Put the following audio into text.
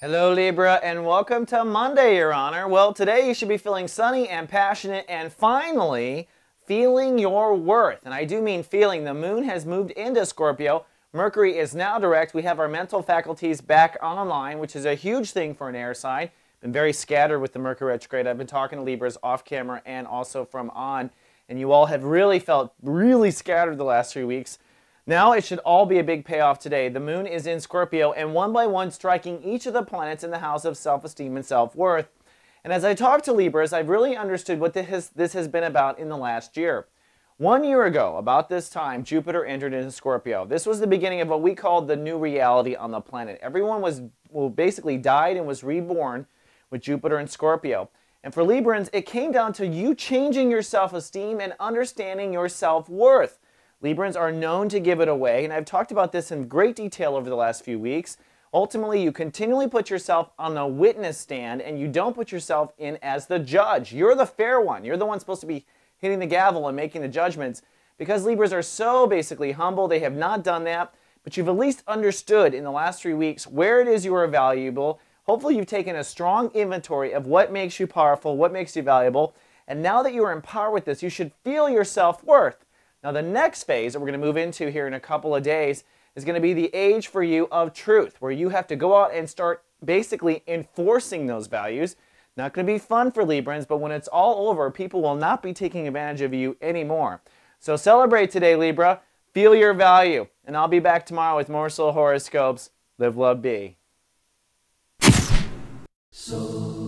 Hello, Libra, and welcome to Monday, Your Honor. Well, today you should be feeling sunny and passionate and finally feeling your worth. And I do mean feeling. The moon has moved into Scorpio. Mercury is now direct. We have our mental faculties back online, which is a huge thing for an air sign. Been very scattered with the Mercury retrograde. I've been talking to Libras off camera and also from on, and you all have really felt really scattered the last three weeks. Now it should all be a big payoff today. The moon is in Scorpio and one by one striking each of the planets in the house of self esteem and self worth. And as I talk to Libras, I've really understood what this has, this has been about in the last year. One year ago, about this time, Jupiter entered into Scorpio. This was the beginning of what we called the new reality on the planet. Everyone was well, basically died and was reborn with Jupiter and Scorpio. And for Librans, it came down to you changing your self esteem and understanding your self worth. Librans are known to give it away, and I've talked about this in great detail over the last few weeks. Ultimately, you continually put yourself on the witness stand and you don't put yourself in as the judge. You're the fair one. You're the one supposed to be hitting the gavel and making the judgments. Because Libras are so basically humble, they have not done that, but you've at least understood in the last three weeks where it is you are valuable. Hopefully, you've taken a strong inventory of what makes you powerful, what makes you valuable, and now that you are empowered with this, you should feel your self worth. Now, the next phase that we're going to move into here in a couple of days is going to be the age for you of truth, where you have to go out and start basically enforcing those values. Not going to be fun for Librans, but when it's all over, people will not be taking advantage of you anymore. So celebrate today, Libra. Feel your value. And I'll be back tomorrow with more soul horoscopes. Live, love, be. So.